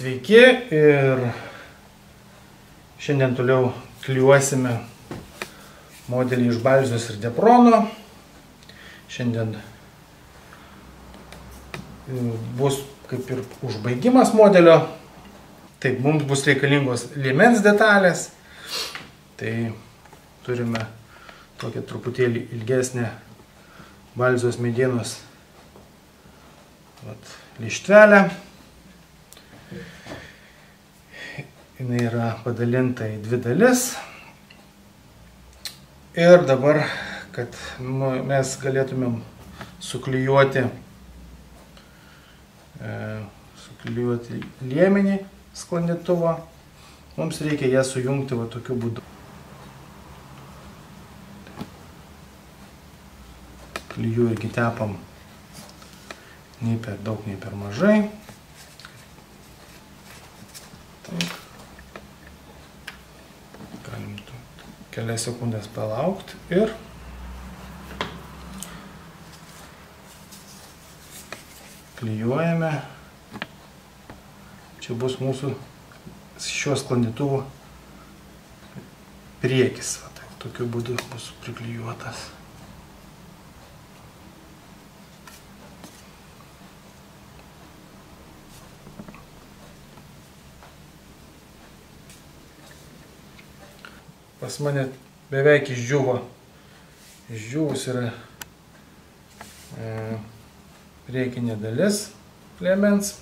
Sveiki ir šiandien toliau kliuosime modelį iš Balzijos ir Deprono. Šiandien e, bus kaip ir užbaigimas modelio. Taip, mums bus reikalingos liemens detalės. Tai turime tokią truputėlį ilgesnę Balzijos medienos vat, lištvelę. Jis yra padalinta į dvi dalis. Ir dabar, kad nu, mes galėtumėm suklijuoti, e, suklijuoti liemenį sklandytuvo, mums reikia ją sujungti va tokiu būdu. Klyju irgi tepam nei per daug, nei per mažai. Taip. Galim kelias sekundės palaukti ir klyjuojame. Čia bus mūsų šio sklandytuvo priekis. Va, taip, tokiu būdu bus priklyjuotas. Pas mane beveik išdžiuvo. Išdžiūvus yra e, priekinė dalis lėmens.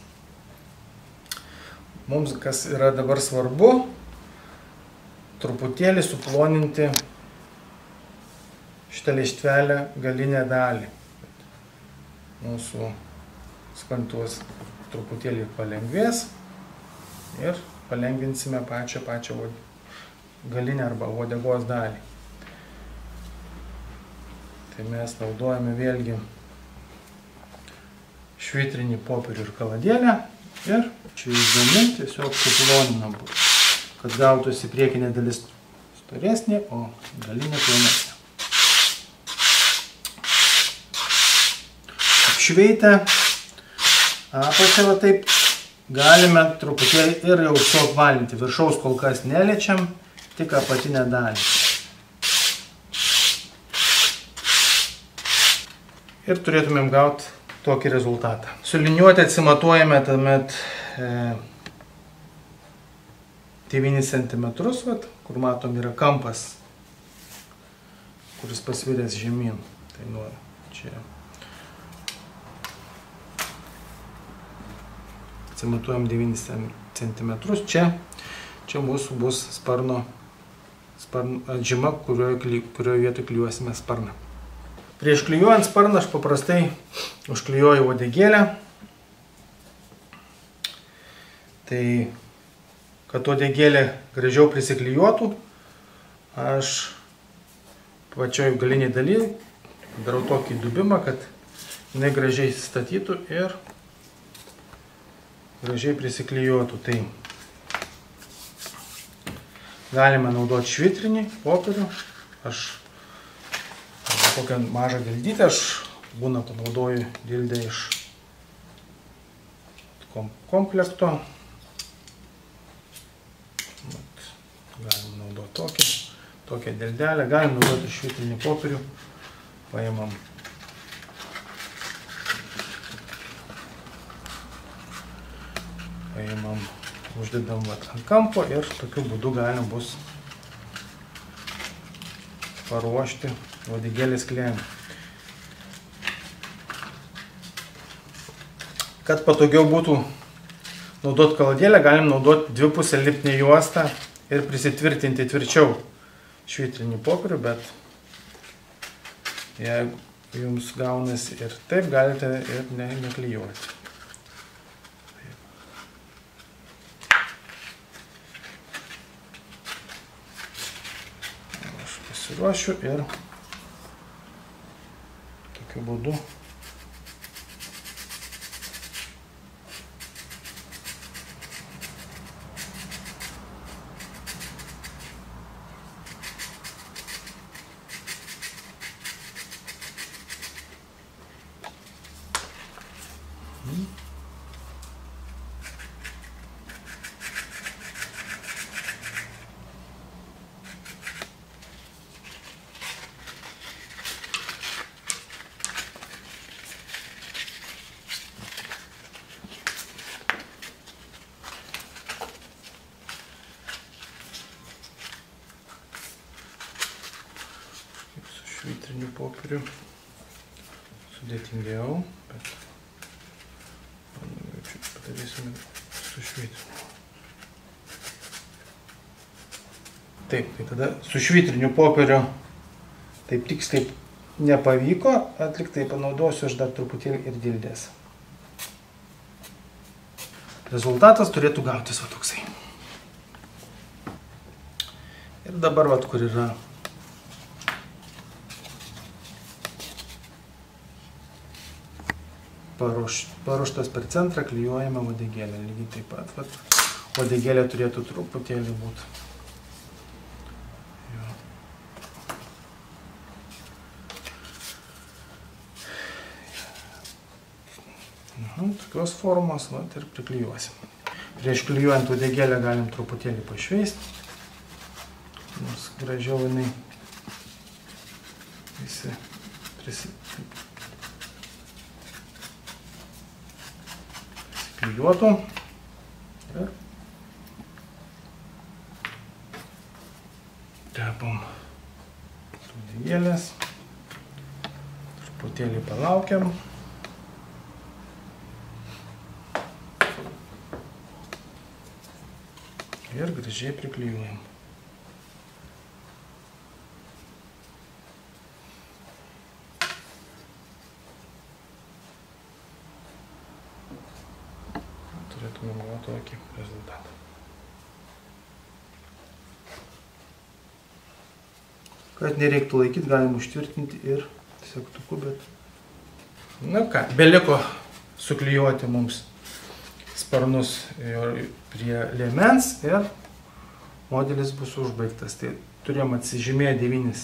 Mums kas yra dabar svarbu, truputėlį suploninti šitą leištvelę galinę dalį. Mūsų spantuos truputėlį palengvės ir palengvinsime pačią pačią galinę arba uodegos dalį. Tai mes naudojame vėlgi švitrinį popierių ir kaladėlę ir čia įdomi tiesiog suploninam, kad gautųsi priekinė dalis storesnė, o galinė plonesnė. Apšveitę apačią va taip galime truputėlį ir jau suapvalinti. Viršaus kol kas neliečiam, tik apatinę dalį. Ir turėtumėm gauti tokį rezultatą. Suliniuoti atsimatuojame tuomet e, 9 cm, vat, kur matom yra kampas, kuris pasviręs žemyn. Tai nuo čia. Atsimatuojam 9 cm. Čia, čia mūsų bus sparno sparn, žyma, kurioje, kurioje vietoje klijuosime sparną. Prieš klijuojant sparną aš paprastai užklijuoju odegėlę. Tai, kad odegėlė gražiau prisiklijuotų, aš pačioj galiniai daly darau tokį dubimą, kad jinai gražiai statytų ir gražiai prisiklijuotų. Tai Galime naudoti švitrinį popierių. Aš kokią mažą dildytę aš būna panaudoju dildę iš komplekto. Galim naudoti tokią, tokią dildelę. Galim naudoti švitrinį popierių. Paimam paimam uždedam vat, ant kampo ir tokiu būdu galim bus paruošti vadygėlės klėjimą. Kad patogiau būtų naudoti kaladėlę, galim naudoti dvipusę lipnę juostą ir prisitvirtinti tvirčiau švitrinį popierių, bet jeigu jums gaunasi ir taip, galite ir ne, neklijuoti. Pasiruošiu ir tokiu būdu švitriniu popieriu sudėtingiau, bet padarysime su švitriniu. Taip, tai tada su švitriniu popieriu taip tiksliai nepavyko atlikti, tai panaudosiu aš dar truputėlį ir dildės. Rezultatas turėtų gautis va toksai. Ir dabar, vat, kur yra paruoš, paruoštas per centrą, klyjuojame vadegėlę. Lygiai taip pat, vat, vadegėlė turėtų truputėlį būti. Jo. Mhm, tokios formos, vat, ir priklyjuosim. Prieš klyjuojant vadegėlę galim truputėlį pašveisti nors gražiau jinai visi prisi, prisiklijuotų. Ir tepam sudėgėlės, truputėlį palaukiam. Ir gražiai priklijuojam. Gauti tokį rezultatą. Kad nereiktų laikyti, galim užtvirtinti ir segtuku, bet... Na ką, beliko suklijuoti mums sparnus prie lėmens ir modelis bus užbaigtas. Tai turėjom atsižymėję 9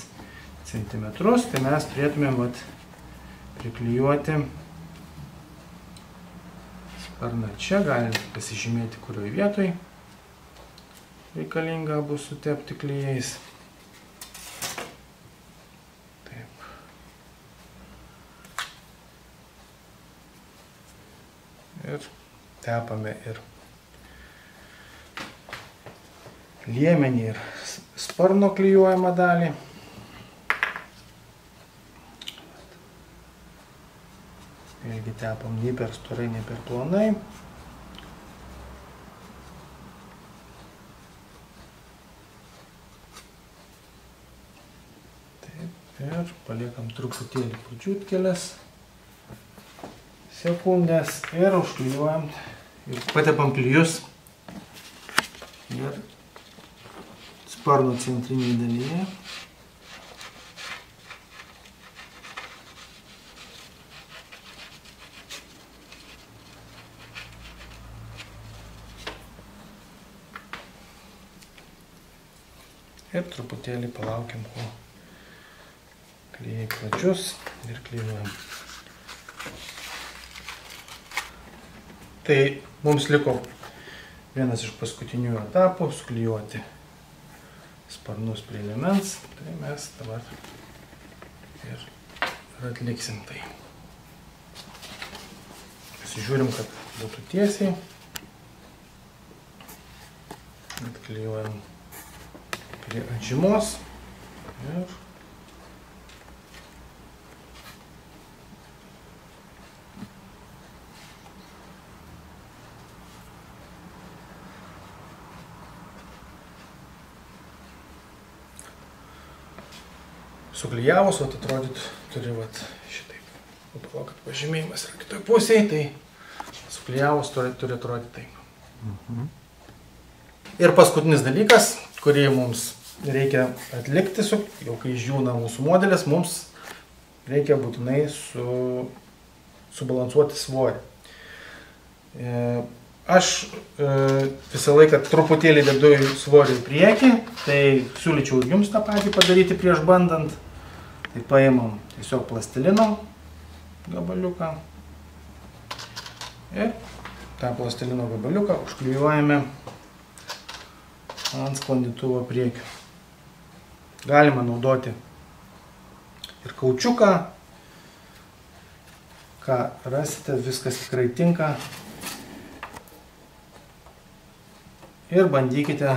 cm, tai mes turėtumėm vat, priklijuoti sparną čia, galim pasižymėti kurioje vietoje reikalinga bus sutepti klyjais. Taip. Ir tepame ir liemenį ir sparno klyjuojamą dalį. Vėlgi tepam nei per storai, nei per plonai. Taip, ir paliekam truputėlį pudžiut kelias sekundės ir užklijuojam ir patepam klyjus ir sparno centrinėje dalyje. Ir truputėlį palaukiam, kol klyjai plačius ir klyjuojam. Tai mums liko vienas iš paskutinių etapų suklijuoti sparnus prie lemens. Tai mes dabar ir atliksim tai. Pasižiūrim, kad būtų tiesiai. Atklijuojam prie atžymos ir suklyjavus, o atrodyt turi vat šitaip. O palauk, kad pažymėjimas yra kitoj pusėje, tai suklyjavus turi, turi atrodyti taip. Mhm. Ir paskutinis dalykas, kurį mums reikia atlikti, su, jau kai išdžiūna mūsų modelis, mums reikia būtinai su, subalansuoti svorį. E, aš e, visą laiką truputėlį dedu svorį į priekį, tai siūlyčiau ir jums tą patį padaryti prieš bandant. Tai paimam tiesiog plastilino gabaliuką ir tą plastilino gabaliuką užklijuojame ant sklandytuvo priekio. Galima naudoti ir kaučiuką, ką rasite, viskas tikrai tinka. Ir bandykite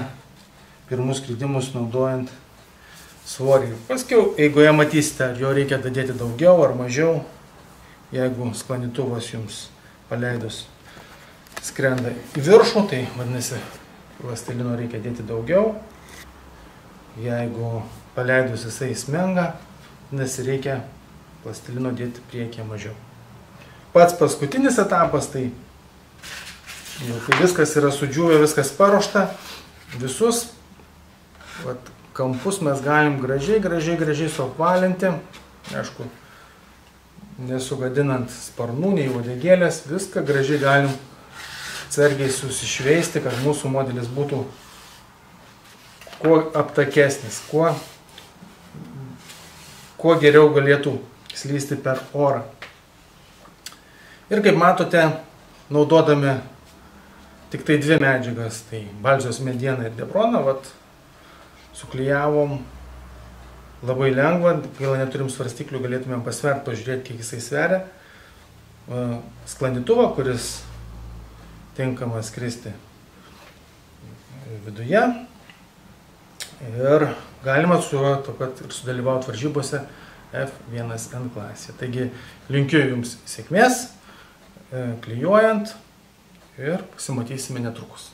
pirmus skrydimus naudojant svorį. Paskiau, eigoje matysite, ar jo reikia dadėti daugiau ar mažiau, jeigu sklandytuvas jums paleidus skrenda į viršų, tai vadinasi, plastilino reikia dėti daugiau. Jeigu paleidus jisai smenga, nes reikia plastilino dėti priekyje mažiau. Pats paskutinis etapas, tai jau kai viskas yra sudžiūvę, viskas paruošta, visus vat, kampus mes galim gražiai, gražiai, gražiai suapvalinti. Aišku, nesugadinant sparnų, nei uodegėlės, viską gražiai galim atsargiai susišveisti, kad mūsų modelis būtų kuo aptakesnis, kuo, kuo geriau galėtų slysti per orą. Ir kaip matote, naudodami tik tai dvi medžiagas, tai balzijos medieną ir debroną, vat, suklyjavom labai lengva, gaila neturim svarstyklių, galėtumėm pasvert, pažiūrėti, kiek jisai sveria. Sklandytuvą, kuris tinkamas skristi viduje. Ir galima su juo taip pat ir sudalyvauti varžybose F1N klasėje. Taigi linkiu Jums sėkmės, e, klyjuojant ir pasimatysime netrukus.